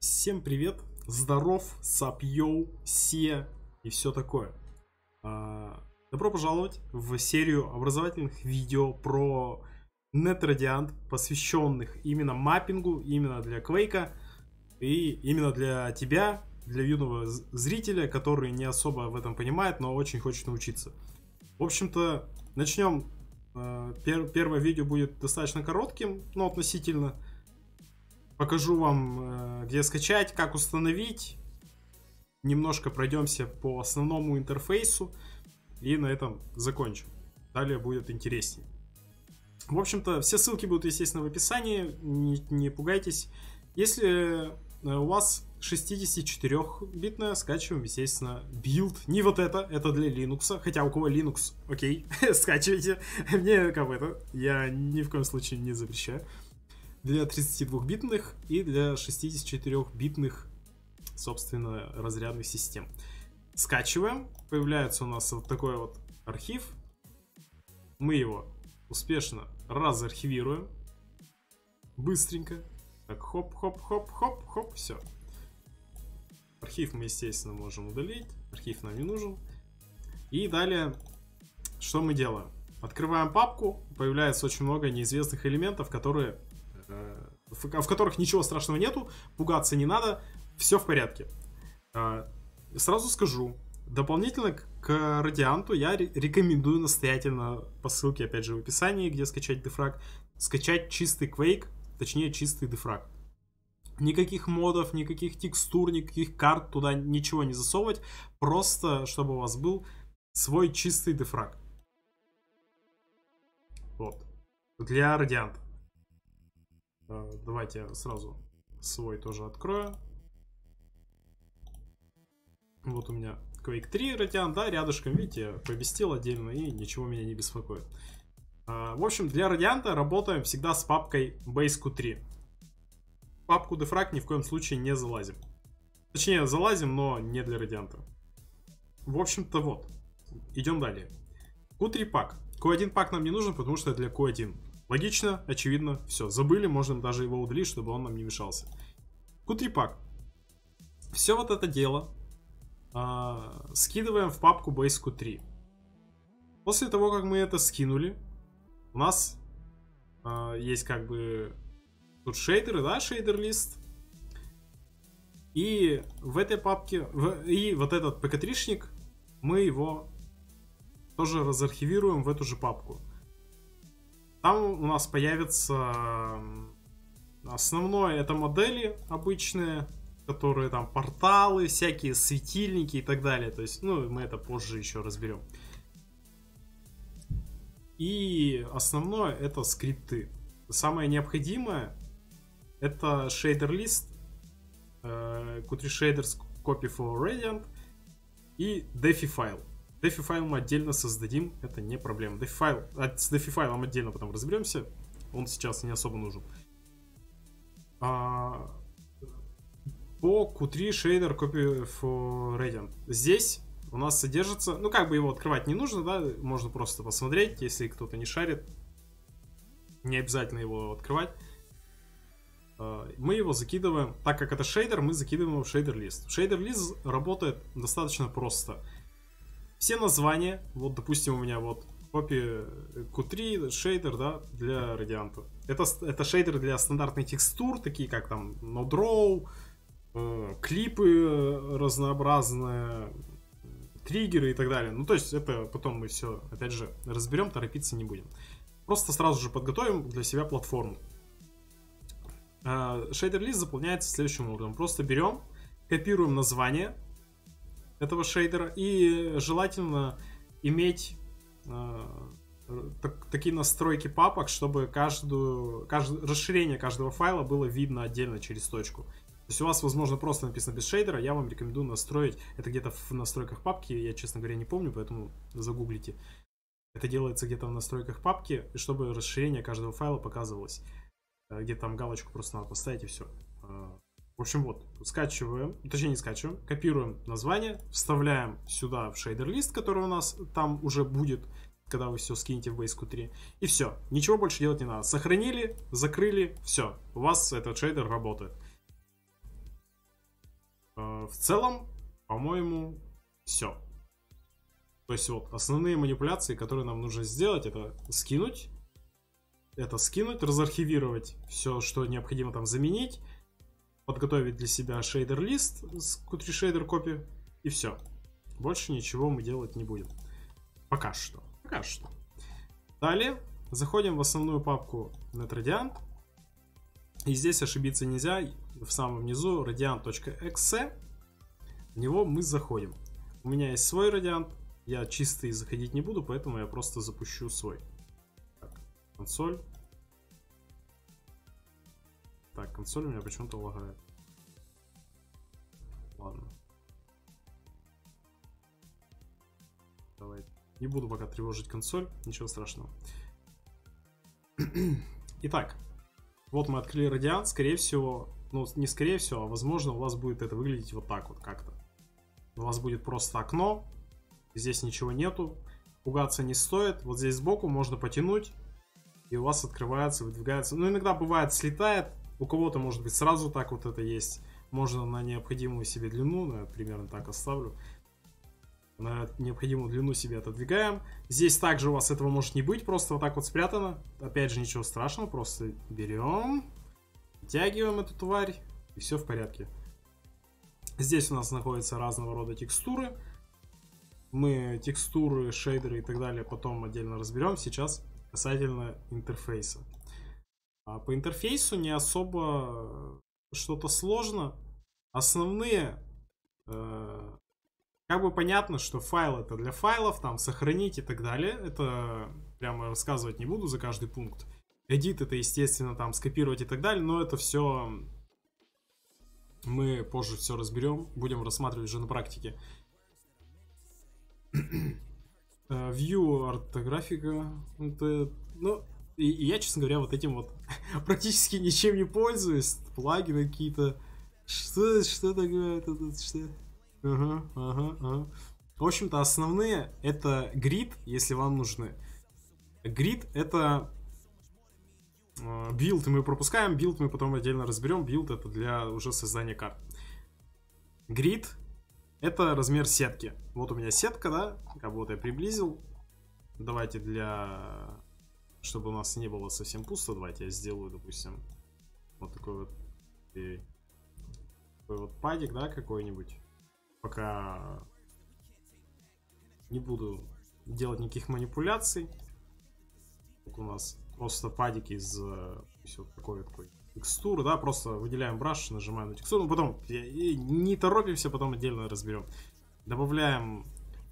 Всем привет, здоров, сап йоу, се и все такое. А, добро пожаловать в серию образовательных видео про NetRadiant, посвященных именно маппингу, именно для Quake и именно для тебя, для юного зрителя, который не особо в этом понимает, но очень хочет научиться. В общем-то, начнем. А, пер первое видео будет достаточно коротким, но относительно покажу вам, э, где скачать, как установить. Немножко пройдемся по основному интерфейсу. И на этом закончим. Далее будет интереснее. В общем-то, все ссылки будут, естественно, в описании. Не, не пугайтесь. Если э, у вас 64-битная, скачиваем, естественно, build. Не вот это, это для Linux. Хотя у кого Linux, окей, скачивайте. Мне как бы это, я ни в коем случае не запрещаю для 32-битных и для 64-битных, собственно, разрядных систем. Скачиваем, появляется у нас вот такой вот архив. Мы его успешно разархивируем. Быстренько. Так, хоп-хоп-хоп-хоп-хоп, все. Архив мы, естественно, можем удалить. Архив нам не нужен. И далее, что мы делаем? Открываем папку, появляется очень много неизвестных элементов, которые в, которых ничего страшного нету, пугаться не надо, все в порядке. А, сразу скажу, дополнительно к радианту я рекомендую настоятельно по ссылке, опять же, в описании, где скачать дефраг, скачать чистый Quake, точнее чистый дефраг. Никаких модов, никаких текстур, никаких карт туда ничего не засовывать, просто чтобы у вас был свой чистый дефраг. Вот. Для радианта. А, давайте я сразу свой тоже открою. Вот у меня Quake 3 Radiant, да, рядышком, видите, поместил отдельно и ничего меня не беспокоит. А, в общем, для Радианта работаем всегда с папкой Base Q3. папку Defrag ни в коем случае не залазим. Точнее, залазим, но не для Радианта. В общем-то, вот. Идем далее. Q3 пак. Q1 пак нам не нужен, потому что это для Q1. Логично, очевидно, все, забыли, можно даже его удалить, чтобы он нам не мешался. Кутрипак. Все вот это дело э, скидываем в папку Base Q3. После того, как мы это скинули, у нас э, есть как бы тут шейдеры, да, шейдер лист. И в этой папке, в, и вот этот pk3-шник, мы его тоже разархивируем в эту же папку. Там у нас появится основное это модели обычные, которые там порталы, всякие светильники и так далее. То есть, ну, мы это позже еще разберем. И основное это скрипты. Самое необходимое это list, э, Qt Shaders Copy for Radiant и Defi файл. Дефи файл мы отдельно создадим, это не проблема. Дефи файл, с дефи файлом отдельно потом разберемся, он сейчас не особо нужен. А, по Q3 Shader Copy for Radiant. Здесь у нас содержится, ну как бы его открывать не нужно, да, можно просто посмотреть, если кто-то не шарит. Не обязательно его открывать. А, мы его закидываем, так как это шейдер, мы закидываем его в шейдер лист. Шейдер лист работает достаточно просто все названия, вот, допустим, у меня вот копия Q3 шейдер, да, для радианта. Это, это шейдер для стандартных текстур, такие как там NoDraw, э, клипы разнообразные, триггеры и так далее. Ну, то есть, это потом мы все, опять же, разберем, торопиться не будем. Просто сразу же подготовим для себя платформу. Э, шейдер-лист заполняется следующим образом. Просто берем, копируем название, этого шейдера. И желательно иметь э, так, такие настройки папок, чтобы каждую, кажд, расширение каждого файла было видно отдельно через точку. То есть у вас, возможно, просто написано без шейдера, я вам рекомендую настроить, это где-то в настройках папки, я, честно говоря, не помню, поэтому загуглите. Это делается где-то в настройках папки, чтобы расширение каждого файла показывалось. Э, где там галочку просто надо поставить и все. В общем, вот, скачиваем, точнее не скачиваем, копируем название, вставляем сюда в шейдер лист, который у нас там уже будет, когда вы все скинете в Base Q3. И все, ничего больше делать не надо. Сохранили, закрыли, все, у вас этот шейдер работает. Э, в целом, по-моему, все. То есть вот основные манипуляции, которые нам нужно сделать, это скинуть, это скинуть, разархивировать все, что необходимо там заменить, подготовить для себя шейдер лист с Qt Shader копи и все. Больше ничего мы делать не будем. Пока что. Пока что. Далее заходим в основную папку NetRadiant. И здесь ошибиться нельзя. В самом низу radiant.exe. В него мы заходим. У меня есть свой Radiant. Я чистый заходить не буду, поэтому я просто запущу свой. Так, консоль. Так, консоль у меня почему-то лагает. Ладно. Давай. Не буду пока тревожить консоль, ничего страшного. Итак, вот мы открыли радиант, скорее всего, ну не скорее всего, а возможно у вас будет это выглядеть вот так вот как-то. У вас будет просто окно, здесь ничего нету, пугаться не стоит, вот здесь сбоку можно потянуть, и у вас открывается, выдвигается. Ну, иногда бывает слетает, у кого-то может быть сразу так вот это есть, можно на необходимую себе длину, ну, я примерно так оставлю, на необходимую длину себе отодвигаем. Здесь также у вас этого может не быть, просто вот так вот спрятано. Опять же, ничего страшного, просто берем, втягиваем эту тварь, и все в порядке. Здесь у нас находятся разного рода текстуры. Мы текстуры, шейдеры и так далее потом отдельно разберем. Сейчас касательно интерфейса. А по интерфейсу не особо что-то сложно. Основные э, как бы понятно, что файл это для файлов, там сохранить и так далее. Это прямо рассказывать не буду за каждый пункт. Edit это, естественно, там скопировать и так далее, но это все мы позже все разберем, будем рассматривать уже на практике. Э, view ортографика, это, ну, и, и я, честно говоря, вот этим вот практически ничем не пользуюсь. Плагины какие-то. Что, что такое? Это, что? Ага, ага, ага. В общем-то, основные это grid, если вам нужны. Grid это э, build мы пропускаем, build мы потом отдельно разберем. Build это для уже создания карт. Grid это размер сетки. Вот у меня сетка, да, вот я приблизил. Давайте для... Чтобы у нас не было совсем пусто, давайте я сделаю, допустим, вот такой вот... Такой вот падик, да, какой-нибудь пока не буду делать никаких манипуляций. Вот у нас просто падик из э, вот такой такой текстуры, да, просто выделяем браш, нажимаем на текстуру, ну потом не торопимся, потом отдельно разберем. Добавляем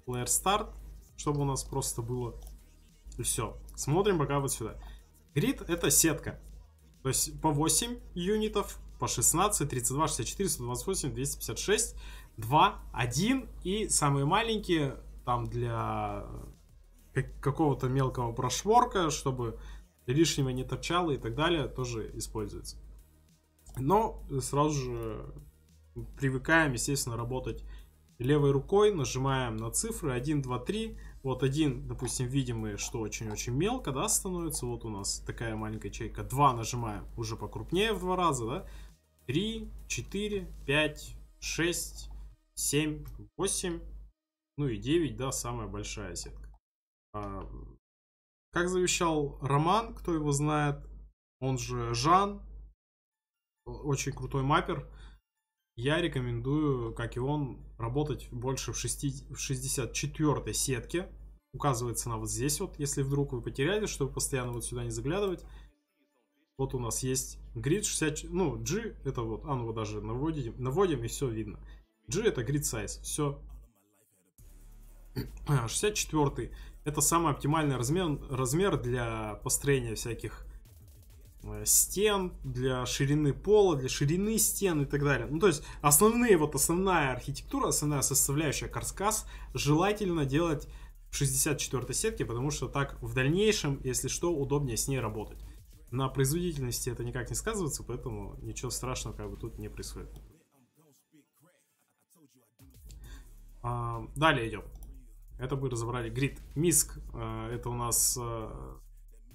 Player Start, чтобы у нас просто было и все. Смотрим пока вот сюда. Грид это сетка. То есть по 8 юнитов, по 16, 32, 64, 128, 256. 2, 1 и самые маленькие там для какого-то мелкого прошворка, чтобы лишнего не торчало и так далее, тоже используется. Но сразу же привыкаем, естественно, работать левой рукой, нажимаем на цифры 1, 2, 3. Вот один, допустим, видим мы, что очень-очень мелко, да, становится. Вот у нас такая маленькая ячейка. 2 нажимаем уже покрупнее в два раза, да. 3, 4, 5, 6, 7, 8, ну и 9, да, самая большая сетка. А, как завещал Роман, кто его знает, он же Жан, очень крутой маппер. Я рекомендую, как и он, работать больше в, 6, в 64 сетке. Указывается она вот здесь вот, если вдруг вы потеряли, чтобы постоянно вот сюда не заглядывать. Вот у нас есть grid 60, ну, G, это вот, а ну вот даже наводим, наводим и все видно. G это grid size. Все. 64 это самый оптимальный размер, размер для построения всяких э, стен, для ширины пола, для ширины стен и так далее. Ну, то есть, основные, вот основная архитектура, основная составляющая каркас желательно делать в 64 сетке, потому что так в дальнейшем, если что, удобнее с ней работать. На производительности это никак не сказывается, поэтому ничего страшного как бы тут не происходит. А, далее идем. Это мы разобрали. Грид. Миск. А, это у нас а,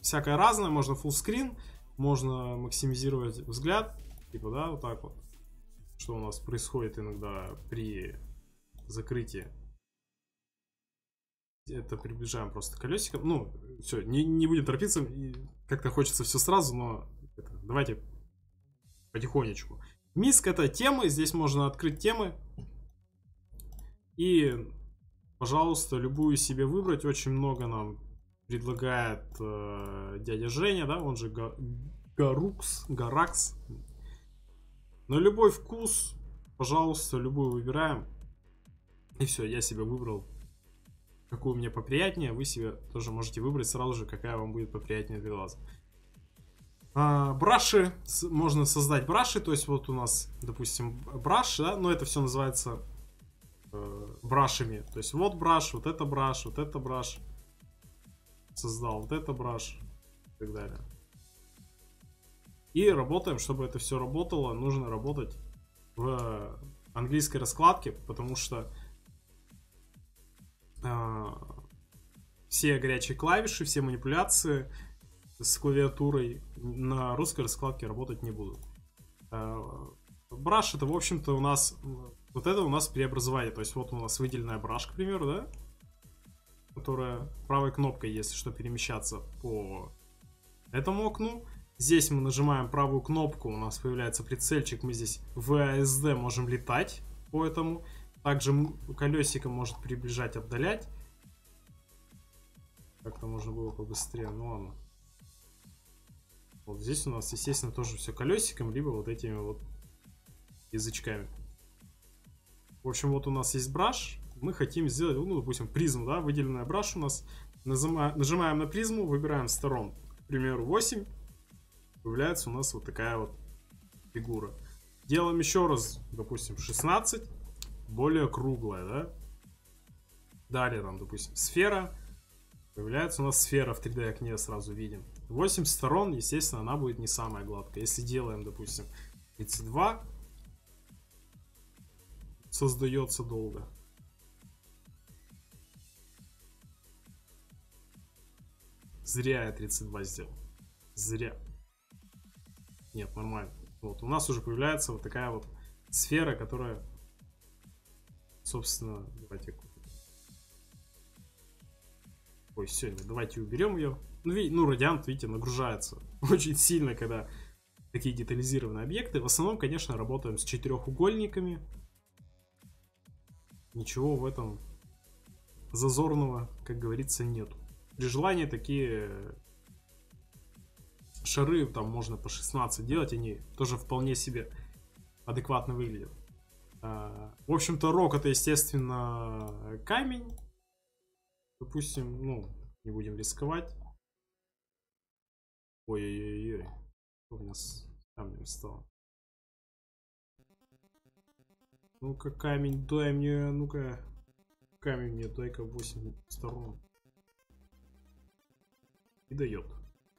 всякое разное. Можно full screen. Можно максимизировать взгляд. Типа, да, вот так вот. что у нас происходит иногда при закрытии. Это приближаем просто колесиком. Ну, все, не, не будем торопиться. Как-то хочется все сразу, но это, давайте потихонечку. Миск это темы. Здесь можно открыть темы. И, пожалуйста, любую себе выбрать. Очень много нам предлагает э, дядя Женя, да, он же Гарукс, Гаракс. На любой вкус, пожалуйста, любую выбираем. И все, я себе выбрал, какую мне поприятнее. Вы себе тоже можете выбрать сразу же, какая вам будет поприятнее для глаза. Браши, можно создать браши, то есть вот у нас, допустим, браш, да, но это все называется э, брашами. То есть вот браш, вот это браш, вот это браш. Создал вот это браш и так далее. И работаем, чтобы это все работало, нужно работать в английской раскладке, потому что все горячие клавиши, все манипуляции с клавиатурой на русской раскладке работать не будут. Э, браш это, в общем-то, у нас... Вот это у нас преобразование. То есть вот у нас выделенная браш, к примеру, да? Которая правой кнопкой, если что, перемещаться по этому окну. Здесь мы нажимаем правую кнопку, у нас появляется прицельчик, мы здесь в ASD можем летать по этому. Также колесико может приближать, отдалять. Как-то можно было побыстрее, ну ладно. Вот здесь у нас, естественно, тоже все колесиком, либо вот этими вот язычками. В общем, вот у нас есть браш. Мы хотим сделать, ну, допустим, призму, да, выделенная браш у нас. Нажимаем, нажимаем на призму, выбираем сторон, к примеру, 8 появляется у нас вот такая вот фигура. Делаем еще раз, допустим, 16, более круглая, да? Далее там, допустим, сфера. Появляется у нас сфера в 3D окне, сразу видим. 8 сторон, естественно, она будет не самая гладкая. Если делаем, допустим, 32, создается долго. Зря я 32 сделал. Зря. Нет, нормально. Вот, у нас уже появляется вот такая вот сфера, которая, собственно, давайте... Ой, нет, давайте уберем ее. Ну, видите, ну, радиант, видите, нагружается очень сильно, когда такие детализированные объекты. В основном, конечно, работаем с четырехугольниками. Ничего в этом зазорного, как говорится, нету. При желании такие шары там можно по 16 делать, они тоже вполне себе адекватно выглядят. А, в общем-то, рок это, естественно, камень. Допустим, ну, не будем рисковать. Ой-ой-ой, у нас камнем стало. Ну-ка, камень, дай мне, ну-ка, камень мне, дай-ка 8 сторон. И дает.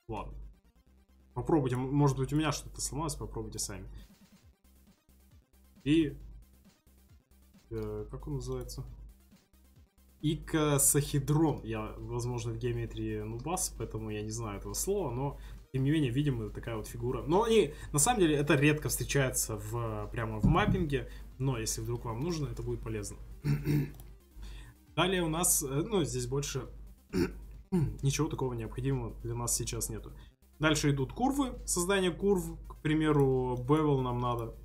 Ладно. Попробуйте, может быть у меня что-то сломалось, попробуйте сами. И... Э, как он называется? Икосахедрон. Я, возможно, в геометрии нубас, поэтому я не знаю этого слова, но тем не менее, видимо, такая вот фигура. Но они, на самом деле, это редко встречается в, прямо в маппинге, но если вдруг вам нужно, это будет полезно. Далее у нас, э, ну, здесь больше ничего такого необходимого для нас сейчас нету. Дальше идут курвы, создание курв, к примеру, bevel нам надо.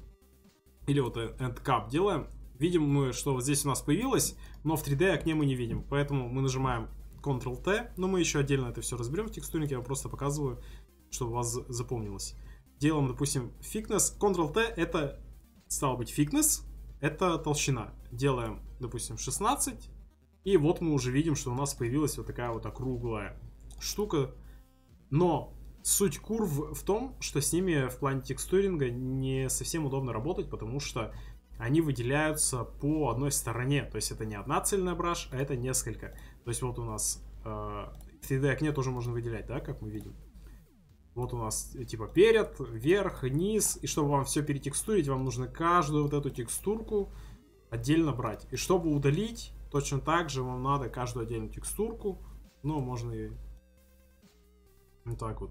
Или вот end cap делаем. Видим мы, что вот здесь у нас появилось, но в 3D окне мы не видим. Поэтому мы нажимаем Ctrl-T, но мы еще отдельно это все разберем в текстурнике, я просто показываю, чтобы у вас запомнилось. Делаем, допустим, thickness. Ctrl-T это, стало быть, thickness, это толщина. Делаем, допустим, 16, и вот мы уже видим, что у нас появилась вот такая вот округлая штука. Но Суть курв в том, что с ними в плане текстуринга не совсем удобно работать, потому что они выделяются по одной стороне. То есть это не одна цельная браш, а это несколько. То есть вот у нас э, в 3D окне тоже можно выделять, да, как мы видим. Вот у нас типа перед, вверх, низ. И чтобы вам все перетекстурить, вам нужно каждую вот эту текстурку отдельно брать. И чтобы удалить, точно так же вам надо каждую отдельную текстурку. Ну, можно и вот так вот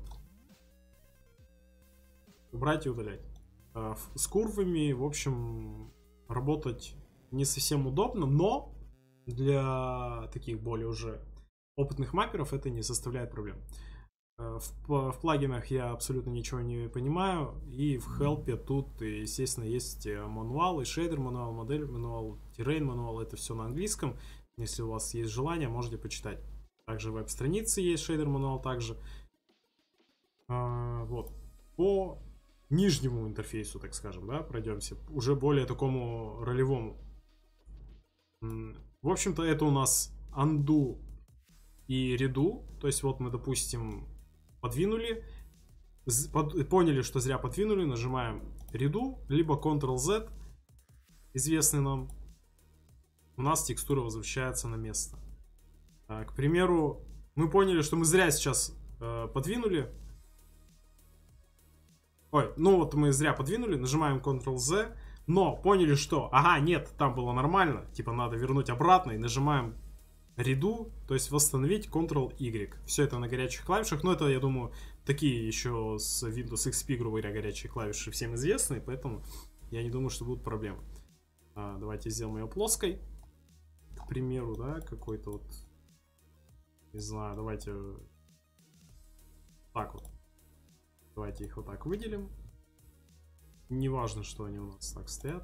убрать и удалять. э, с курвами, в общем, работать не совсем удобно, но для таких более уже опытных мапперов это не составляет проблем. Э, в, в плагинах я абсолютно ничего не понимаю, и в хелпе тут, естественно, есть э, мануал, и шейдер мануал, модель мануал, террейн мануал, это все на английском. Если у вас есть желание, можете почитать. Также веб-страницы есть, шейдер мануал также. А, вот. По нижнему интерфейсу, так скажем, да, пройдемся. Уже более такому ролевому. В общем-то, это у нас undo и redo. То есть вот мы, допустим, подвинули, под, поняли, что зря подвинули, нажимаем redo, либо Ctrl-Z, известный нам, у нас текстура возвращается на место. А, к примеру, мы поняли, что мы зря сейчас э, подвинули. Ой, ну вот мы зря подвинули, нажимаем Ctrl-Z, но поняли, что, ага, нет, там было нормально, типа надо вернуть обратно, и нажимаем redo, то есть восстановить Ctrl-Y. Все это на горячих клавишах, но это, я думаю, такие еще с Windows XP, грубо говоря, горячие клавиши всем известны, поэтому я не думаю, что будут проблемы. А, давайте сделаем ее плоской, к примеру, да, какой-то вот, не знаю, давайте так вот. Давайте их вот так выделим. Неважно, что они у нас так стоят.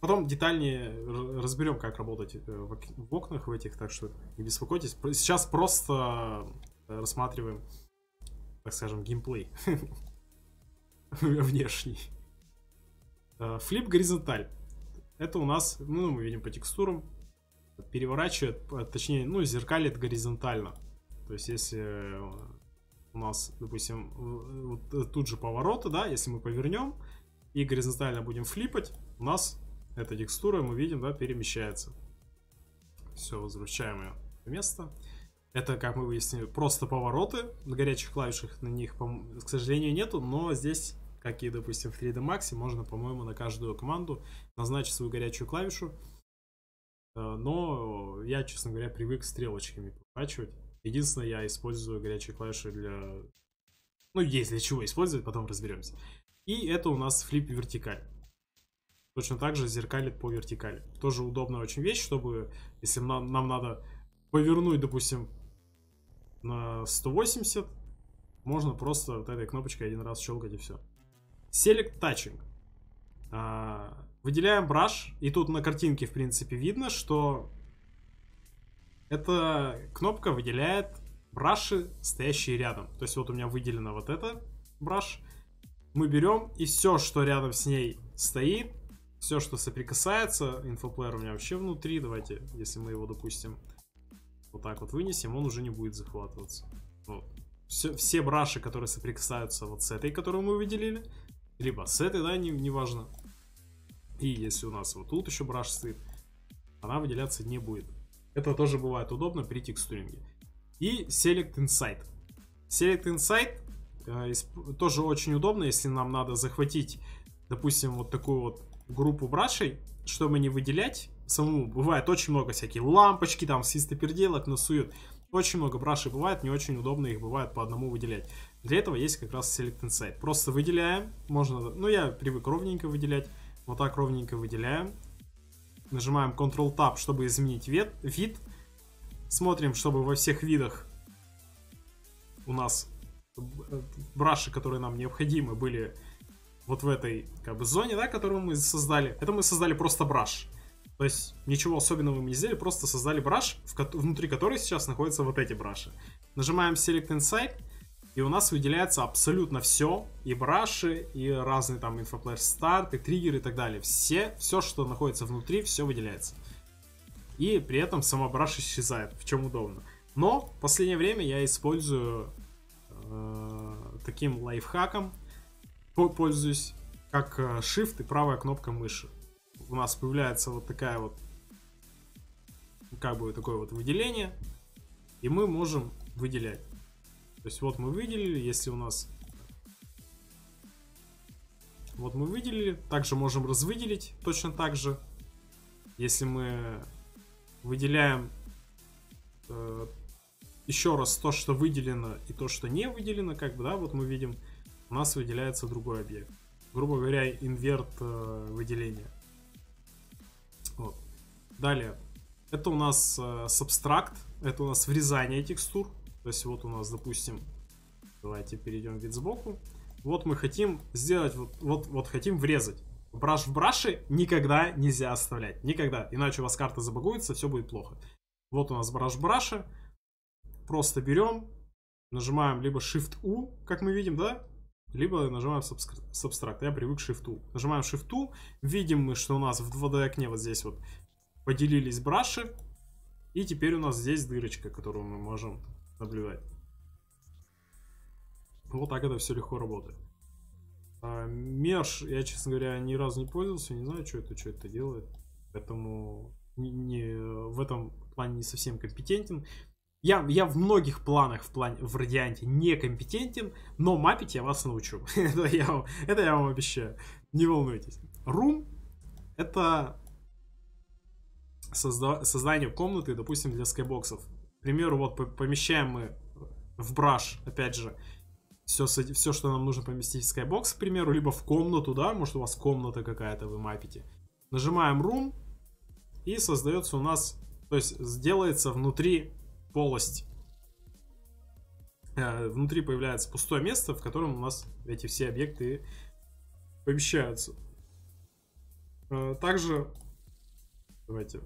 Потом детальнее разберем, как работать э, в окнах в этих, так что не беспокойтесь. Сейчас просто э, рассматриваем, так скажем, геймплей внешний. Э, флип горизонталь. Это у нас, ну, мы видим по текстурам, переворачивает, точнее, ну, зеркалит горизонтально. То есть, если у нас, допустим, вот тут же повороты, да, если мы повернем и горизонтально будем флипать, у нас эта текстура, мы видим, да, перемещается. Все, возвращаем ее на место. Это, как мы выяснили, просто повороты. На горячих клавишах на них, к сожалению, нету, но здесь, как и, допустим, в 3D Max, можно, по-моему, на каждую команду назначить свою горячую клавишу. Э, но я, честно говоря, привык стрелочками поворачивать. Единственное, я использую горячие клавиши для... Ну, есть для чего использовать, потом разберемся. И это у нас флип вертикаль точно так же зеркалит по вертикали. Тоже удобная очень вещь, чтобы, если нам, нам надо повернуть, допустим, на 180, можно просто вот этой кнопочкой один раз щелкать и все. Select Touching. А, выделяем браш, и тут на картинке, в принципе, видно, что эта кнопка выделяет браши, стоящие рядом. То есть вот у меня выделено вот это браш. Мы берем, и все, что рядом с ней стоит, все, что соприкасается, инфоплеер у меня вообще внутри, давайте, если мы его, допустим, вот так вот вынесем, он уже не будет захватываться. Вот. Все, все браши, которые соприкасаются вот с этой, которую мы выделили, либо с этой, да, не, неважно. И если у нас вот тут еще браш стоит, она выделяться не будет. Это тоже бывает удобно при текстуринге. И Select Insight. Select Insight э, тоже очень удобно, если нам надо захватить, допустим, вот такую вот группу брашей, чтобы не выделять самому. Бывает очень много всяких лампочки, там, свистоперделок насуют. Очень много брашей бывает, не очень удобно их бывает по одному выделять. Для этого есть как раз Select Insight. Просто выделяем, можно, ну я привык ровненько выделять, вот так ровненько выделяем. Нажимаем Ctrl-Tab, чтобы изменить вид, вид. Смотрим, чтобы во всех видах у нас браши, которые нам необходимы, были вот в этой как бы зоне, да, которую мы создали, это мы создали просто браш. То есть ничего особенного мы не сделали, просто создали браш, внутри которой сейчас находятся вот эти браши. Нажимаем Select Inside, и у нас выделяется абсолютно все, и браши, и разные там инфоплеер старт, и триггеры и так далее. Все, все, что находится внутри, все выделяется. И при этом сама браш исчезает, в чем удобно. Но в последнее время я использую э, таким лайфхаком, пользуюсь как э, Shift и правая кнопка мыши. У нас появляется вот такая вот, как бы такое вот выделение, и мы можем выделять. То есть вот мы выделили, если у нас... Вот мы выделили, также можем развыделить точно так же. Если мы выделяем э, еще раз то, что выделено и то, что не выделено, как бы, да, вот мы видим, у нас выделяется другой объект. Грубо говоря, инверт э, выделения. Вот. Далее. Это у нас э, сабстракт. Это у нас врезание текстур. То есть вот у нас, допустим, давайте перейдем вид сбоку. Вот мы хотим сделать, вот, вот, вот хотим врезать. Браш в браше никогда нельзя оставлять. Никогда. Иначе у вас карта забагуется, все будет плохо. Вот у нас браш в браше. Просто берем, нажимаем либо Shift-U, как мы видим, да? Либо нажимаем Substract. Я привык к Shift-U. Нажимаем Shift-U. Видим мы, что у нас в 2D окне вот здесь вот поделились браши. И теперь у нас здесь дырочка, которую мы можем наблюдать. Вот так это все легко работает. А, Мерш, я, честно говоря, ни разу не пользовался, не знаю, что это, что это делает. Поэтому не, не, в этом плане не совсем компетентен. Я, я в многих планах в, плане, в радианте некомпетентен, но мапить я вас научу. это, я, это я вам обещаю. Не волнуйтесь. Room это созда создание комнаты, допустим, для скайбоксов. Примеру, вот помещаем мы в браш, опять же, все, все, что нам нужно поместить в Skybox, к примеру, либо в комнату, да, может у вас комната какая-то, вы мапите. Нажимаем Room, и создается у нас, то есть сделается внутри полость. Э, внутри появляется пустое место, в котором у нас эти все объекты помещаются. Э, также, давайте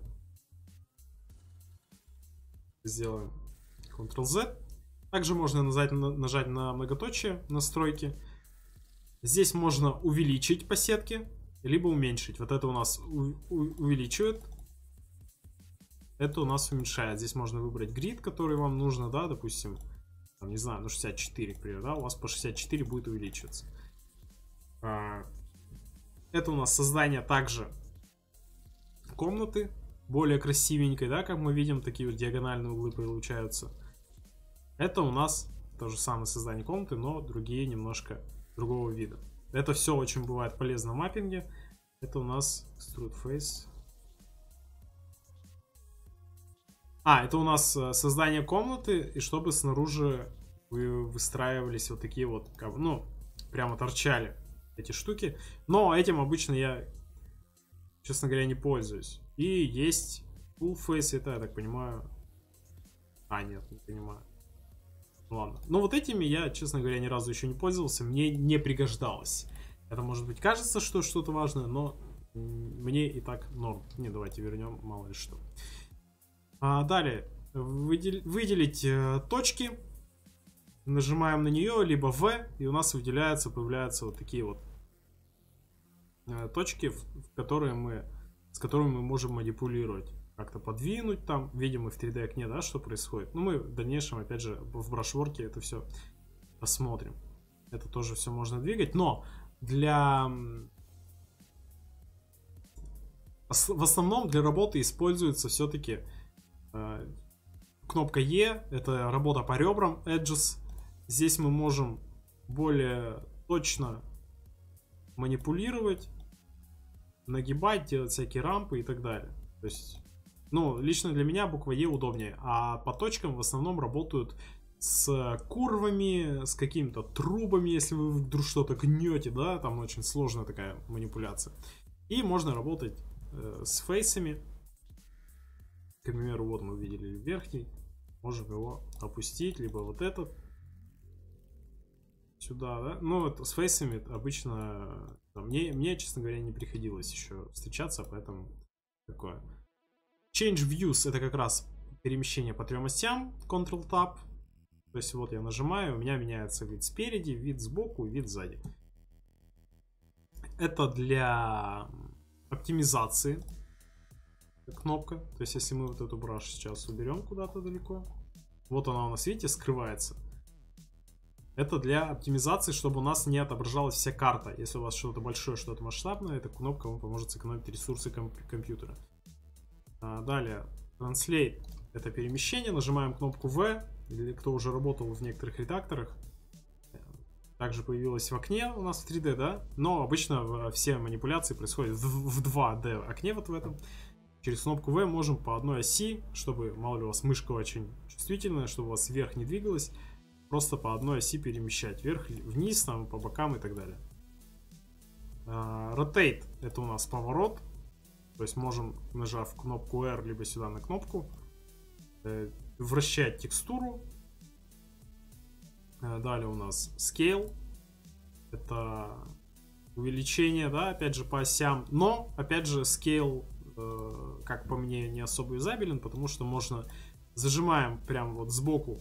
сделаем Ctrl-Z. Также можно нажать, нажать на многоточие настройки. Здесь можно увеличить по сетке, либо уменьшить. Вот это у нас увеличивает. Это у нас уменьшает. Здесь можно выбрать грид, который вам нужно, да, допустим, там, не знаю, ну 64, к да, у вас по 64 будет увеличиваться. А, это у нас создание также комнаты, более красивенькой, да, как мы видим, такие вот диагональные углы получаются. Это у нас то же самое создание комнаты, но другие немножко другого вида. Это все очень бывает полезно в маппинге. Это у нас extrude face. А, это у нас э, создание комнаты, и чтобы снаружи вы выстраивались вот такие вот, ну, прямо торчали эти штуки. Но этим обычно я, честно говоря, не пользуюсь. И есть full face, это, я так понимаю... А, нет, не понимаю. Ладно. Но вот этими я, честно говоря, ни разу еще не пользовался. Мне не пригождалось. Это может быть кажется, что что-то важное, но мне и так норм. Не, давайте вернем, мало ли что. А, далее. Выдел... Выделить э, точки. Нажимаем на нее, либо В, и у нас выделяются, появляются вот такие вот точки, в, которые мы, с которыми мы можем манипулировать как-то подвинуть там. Видим мы в 3D окне, да, что происходит. Ну, мы в дальнейшем, опять же, в брашворке это все посмотрим. Это тоже все можно двигать. Но для... В основном для работы используется все-таки э, кнопка E. Это работа по ребрам, Edges. Здесь мы можем более точно манипулировать, нагибать, делать всякие рампы и так далее. То есть ну, лично для меня буква Е удобнее. А по точкам в основном работают с курвами, с какими-то трубами, если вы вдруг что-то гнете, да, там очень сложная такая манипуляция. И можно работать э, с фейсами. К примеру, вот мы видели верхний. Можем его опустить, либо вот этот сюда, да. Ну, это, с фейсами обычно мне, мне, честно говоря, не приходилось еще встречаться, поэтому такое. Change Views это как раз перемещение по трем осям, Ctrl-Tab. То есть вот я нажимаю, у меня меняется вид спереди, вид сбоку, вид сзади. Это для оптимизации кнопка. То есть если мы вот эту браш сейчас уберем куда-то далеко, вот она у нас, видите, скрывается. Это для оптимизации, чтобы у нас не отображалась вся карта. Если у вас что-то большое, что-то масштабное, эта кнопка вам поможет сэкономить ресурсы комп компьютера. А, далее, Translate это перемещение. Нажимаем кнопку V. Или кто уже работал в некоторых редакторах. Также появилась в окне у нас в 3D, да? Но обычно все манипуляции происходят в 2D окне вот в этом. Через кнопку V можем по одной оси, чтобы, мало ли у вас мышка очень чувствительная, чтобы у вас вверх не двигалась, просто по одной оси перемещать. Вверх, вниз, там, по бокам и так далее. Uh, rotate это у нас поворот. То есть можем, нажав кнопку R, либо сюда на кнопку, э, вращать текстуру. Э, далее у нас scale. Это увеличение, да, опять же по осям. Но, опять же, scale, э, как по мне, не особо юзабелен, потому что можно зажимаем прям вот сбоку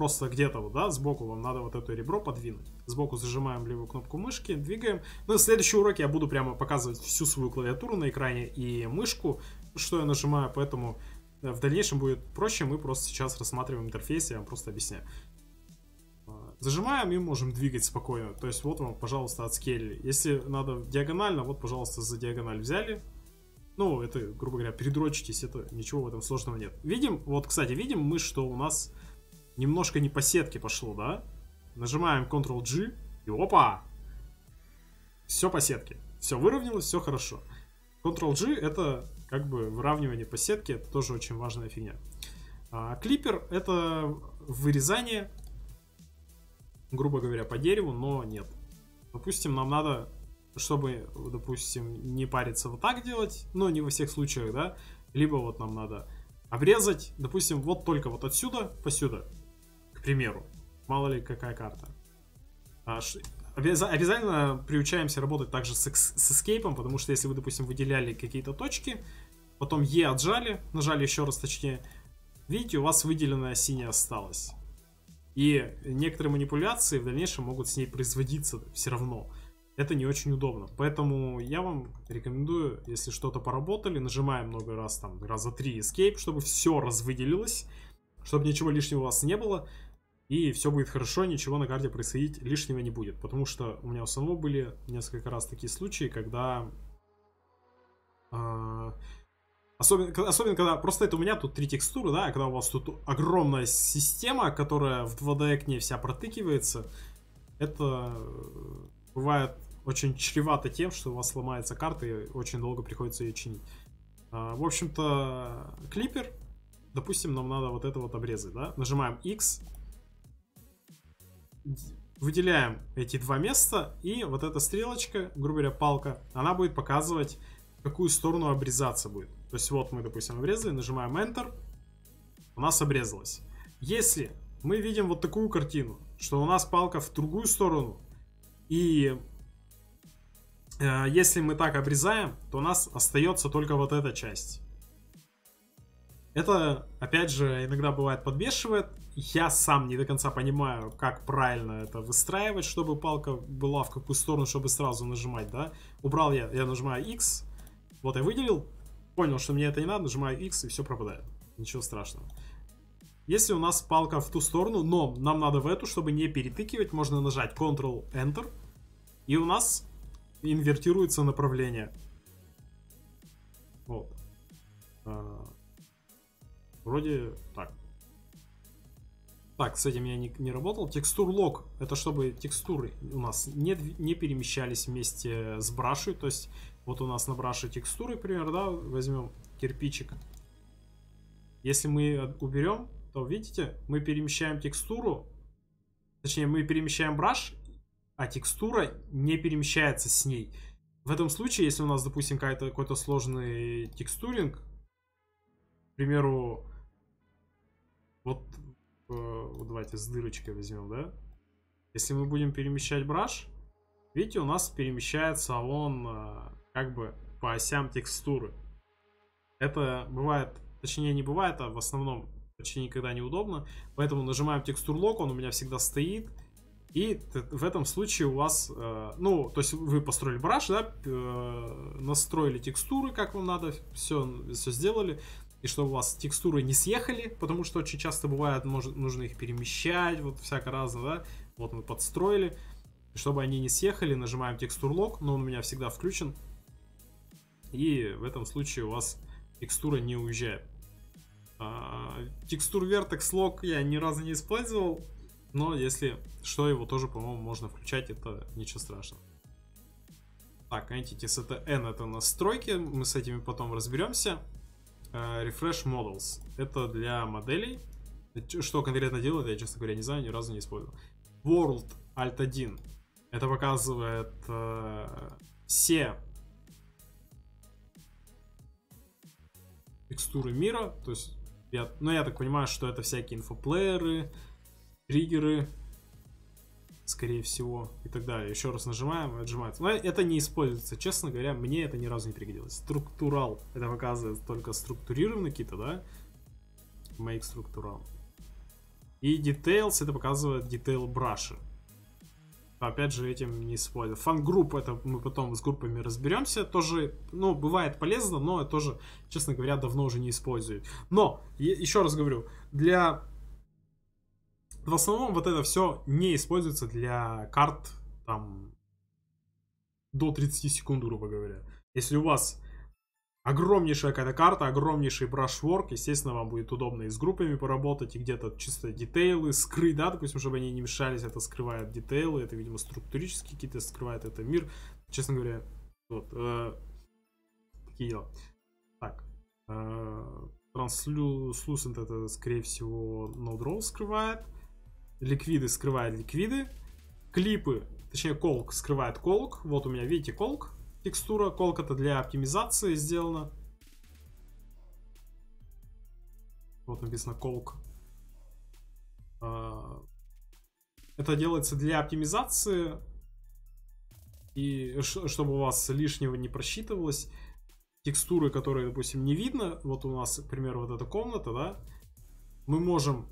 просто где-то вот, да, сбоку вам надо вот это ребро подвинуть. Сбоку зажимаем левую кнопку мышки, двигаем. Ну, в следующем уроке я буду прямо показывать всю свою клавиатуру на экране и мышку, что я нажимаю, поэтому э, в дальнейшем будет проще, мы просто сейчас рассматриваем интерфейс, я вам просто объясняю. А, зажимаем и можем двигать спокойно. То есть вот вам, пожалуйста, отскейли. Если надо диагонально, вот, пожалуйста, за диагональ взяли. Ну, это, грубо говоря, передрочитесь, это ничего в этом сложного нет. Видим, вот, кстати, видим мы, что у нас немножко не по сетке пошло, да? Нажимаем Ctrl-G, и опа! Все по сетке. Все выровнялось, все хорошо. Ctrl-G это как бы выравнивание по сетке, это тоже очень важная фигня. А, клипер это вырезание, грубо говоря, по дереву, но нет. Допустим, нам надо, чтобы, допустим, не париться вот так делать, но не во всех случаях, да, либо вот нам надо обрезать, допустим, вот только вот отсюда по сюда к примеру. Мало ли какая карта. А, обязательно приучаемся работать также с, с эскейпом, потому что если вы, допустим, выделяли какие-то точки, потом Е отжали, нажали еще раз точнее, видите, у вас выделенная синяя осталась. И некоторые манипуляции в дальнейшем могут с ней производиться все равно. Это не очень удобно. Поэтому я вам рекомендую, если что-то поработали, нажимаем много раз, там, раза три Escape, чтобы все развыделилось, чтобы ничего лишнего у вас не было и все будет хорошо, ничего на карте происходить лишнего не будет. Потому что у меня у самого были несколько раз такие случаи, когда... Э, особенно, особенно когда просто это у меня тут три текстуры, да, а когда у вас тут огромная система, которая в 2D окне вся протыкивается, это бывает очень чревато тем, что у вас сломается карта и очень долго приходится ее чинить. А, в общем-то, клипер, допустим, нам надо вот это вот обрезать, да, нажимаем X, выделяем эти два места, и вот эта стрелочка, грубо говоря, палка, она будет показывать, в какую сторону обрезаться будет. То есть вот мы, допустим, обрезали, нажимаем Enter, у нас обрезалось. Если мы видим вот такую картину, что у нас палка в другую сторону, и э, если мы так обрезаем, то у нас остается только вот эта часть. Это, опять же, иногда бывает подбешивает. Я сам не до конца понимаю, как правильно это выстраивать, чтобы палка была в какую сторону, чтобы сразу нажимать, да. Убрал я, я нажимаю X, вот я выделил, понял, что мне это не надо, нажимаю X и все пропадает. Ничего страшного. Если у нас палка в ту сторону, но нам надо в эту, чтобы не перетыкивать, можно нажать Ctrl-Enter, и у нас инвертируется направление. Вот. А, Вроде так. Так, с этим я не, не работал. Текстур лог это чтобы текстуры у нас не, не перемещались вместе с брашей. То есть вот у нас на браше текстуры, например, да, возьмем кирпичик. Если мы уберем, то видите, мы перемещаем текстуру, точнее мы перемещаем браш, а текстура не перемещается с ней. В этом случае, если у нас, допустим, какой-то сложный текстуринг, к примеру, вот, вот давайте с дырочкой возьмем, да? Если мы будем перемещать браш, видите, у нас перемещается он э, как бы по осям текстуры. Это бывает, точнее не бывает, а в основном почти никогда неудобно. Поэтому нажимаем текстур лог, он у меня всегда стоит. И в этом случае у вас, э, ну, то есть вы построили браш, да, э, настроили текстуры, как вам надо, все, все сделали и чтобы у вас текстуры не съехали, потому что очень часто бывает, может, нужно их перемещать, вот всяко разно, да, вот мы подстроили, чтобы они не съехали, нажимаем текстур лог, но он у меня всегда включен, и в этом случае у вас текстура не уезжает. А, текстур Vertex Log я ни разу не использовал, но если что, его тоже, по-моему, можно включать, это ничего страшного. Так, Entities это N, это настройки, мы с этими потом разберемся. Э, refresh Models. Это для моделей. Что конкретно делает, я, честно говоря, не знаю, ни разу не использовал. World Alt 1. Это показывает э, все текстуры мира. То есть, я, ну, я так понимаю, что это всякие инфоплееры, триггеры, скорее всего, и так далее. Еще раз нажимаем отжимается. Но это не используется. Честно говоря, мне это ни разу не пригодилось. Структурал. Это показывает только структурированные какие-то, да? Make структурал. И details это показывает detail браши. Опять же, этим не использую. Фан-групп, это мы потом с группами разберемся. Тоже, ну, бывает полезно, но тоже, честно говоря, давно уже не использую. Но, еще раз говорю, для... В основном вот это все не используется для карт, там, до 30 секунд, грубо говоря. Если у вас огромнейшая какая-то карта, огромнейший брашворк, естественно, вам будет удобно и с группами поработать, и где-то чисто детейлы скрыть, да, допустим, чтобы они не мешались, это скрывает детейлы, это, видимо, структурические какие-то скрывает это мир, честно говоря, вот, э, такие дела. Так, э, Translucent это, скорее всего, Node Roll скрывает, ликвиды скрывает ликвиды, клипы, точнее, колк скрывает колк, вот у меня, видите, колк, текстура. Колк это для оптимизации сделано. Вот написано колк. А, это делается для оптимизации. И чтобы у вас лишнего не просчитывалось. Текстуры, которые, допустим, не видно. Вот у нас, к примеру, вот эта комната, да. Мы можем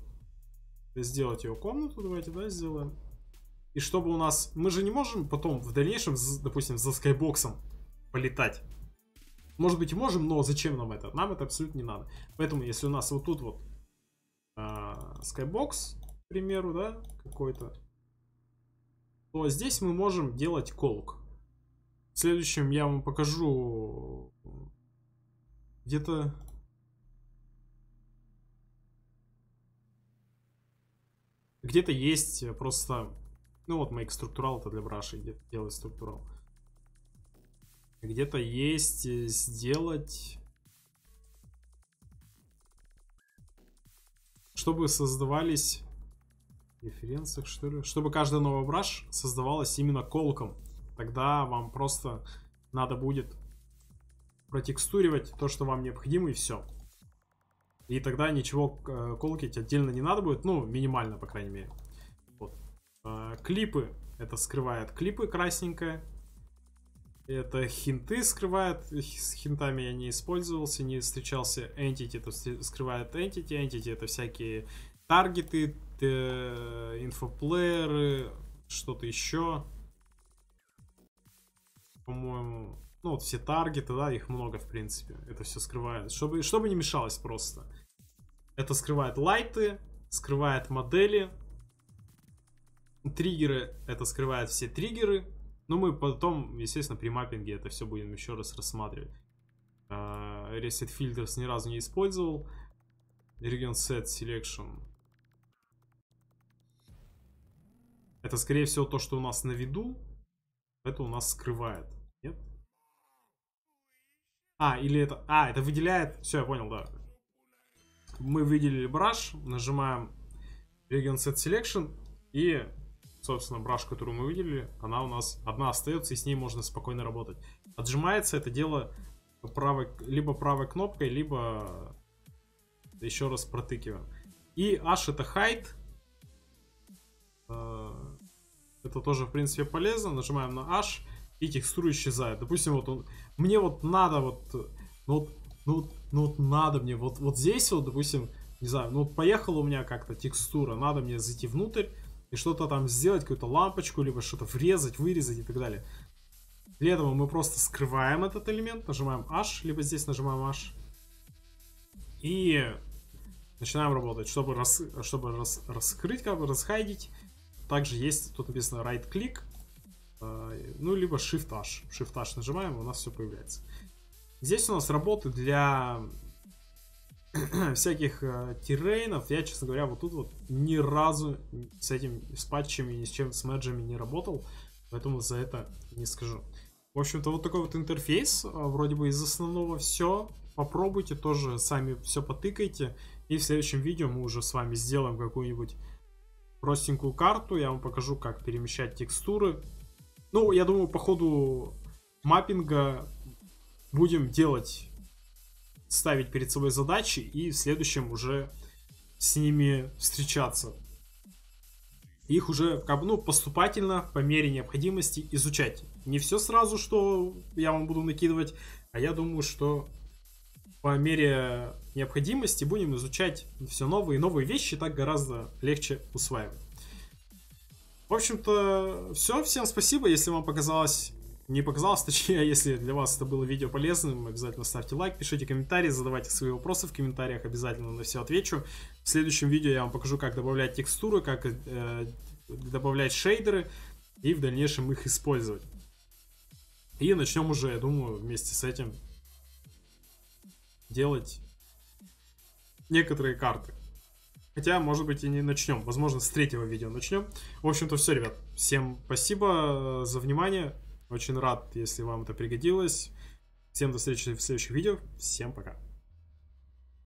сделать ее комнату. Давайте, да, сделаем. И чтобы у нас... Мы же не можем потом в дальнейшем, допустим, за скайбоксом полетать. Может быть можем, но зачем нам это? Нам это абсолютно не надо. Поэтому если у нас вот тут вот э, к примеру, да, какой-то, то здесь мы можем делать колк. В следующем я вам покажу где-то где-то есть просто ну вот make структурал это для браши, делать структурал. Где-то есть э, сделать... Чтобы создавались... Референсах, что ли? Чтобы каждая новая браш создавалась именно колком. Тогда вам просто надо будет протекстуривать то, что вам необходимо, и все. И тогда ничего э, колкить отдельно не надо будет. Ну, минимально, по крайней мере. А, клипы. Это скрывает клипы красненькое. Это хинты скрывает. С хинтами я не использовался, не встречался. Entity это скрывает Entity. Entity это всякие таргеты, инфоплееры, что-то еще. По-моему, ну вот все таргеты, да, их много в принципе. Это все скрывает. Чтобы, чтобы не мешалось просто. Это скрывает лайты, скрывает модели, Триггеры, это скрывает все триггеры. Но мы потом, естественно, при маппинге это все будем еще раз рассматривать. Uh, Reset Filters ни разу не использовал. Region Set Selection. Это, скорее всего, то, что у нас на виду. Это у нас скрывает. Нет? А, или это... А, это выделяет... Все, я понял, да. Мы выделили браш, нажимаем Region Set Selection и собственно, браш, которую мы выделили, она у нас одна остается, и с ней можно спокойно работать. Отжимается это дело правой, либо правой кнопкой, либо еще раз протыкиваем. И H это height. Э, это тоже, в принципе, полезно. Нажимаем на H, и текстура исчезает. Допустим, вот он... Мне вот надо вот... Ну, ну, ну вот надо мне... Вот, вот здесь вот, допустим, не знаю, ну вот поехала у меня как-то текстура. Надо мне зайти внутрь и что-то там сделать, какую-то лампочку, либо что-то врезать, вырезать и так далее. Для этого мы просто скрываем этот элемент, нажимаем H, либо здесь нажимаем H. И начинаем работать. Чтобы, рас, чтобы рас, раскрыть, как бы расхайдить, также есть, тут написано right click, э, ну, либо Shift H. Shift H нажимаем, у нас все появляется. Здесь у нас работы для всяких э, террейнов. Я, честно говоря, вот тут вот ни разу с этим, с патчами, ни с чем, с мэджами не работал. Поэтому за это не скажу. В общем-то, вот такой вот интерфейс. А, вроде бы из основного все. Попробуйте тоже, сами все потыкайте. И в следующем видео мы уже с вами сделаем какую-нибудь простенькую карту. Я вам покажу, как перемещать текстуры. Ну, я думаю, по ходу маппинга будем делать, ставить перед собой задачи и в следующем уже с ними встречаться. Их уже как бы, ну, поступательно, по мере необходимости изучать. Не все сразу, что я вам буду накидывать, а я думаю, что по мере необходимости будем изучать все новые и новые вещи, так гораздо легче усваивать. В общем-то, все. Всем спасибо. Если вам показалось, не показалось, точнее, если для вас это было видео полезным, обязательно ставьте лайк, пишите комментарии, задавайте свои вопросы в комментариях, обязательно на все отвечу. В следующем видео я вам покажу, как добавлять текстуры, как э, добавлять шейдеры и в дальнейшем их использовать. И начнем уже, я думаю, вместе с этим делать некоторые карты. Хотя, может быть, и не начнем. Возможно, с третьего видео начнем. В общем-то, все, ребят. Всем спасибо за внимание. Очень рад, если вам это пригодилось. Всем до встречи в следующих видео. Всем пока.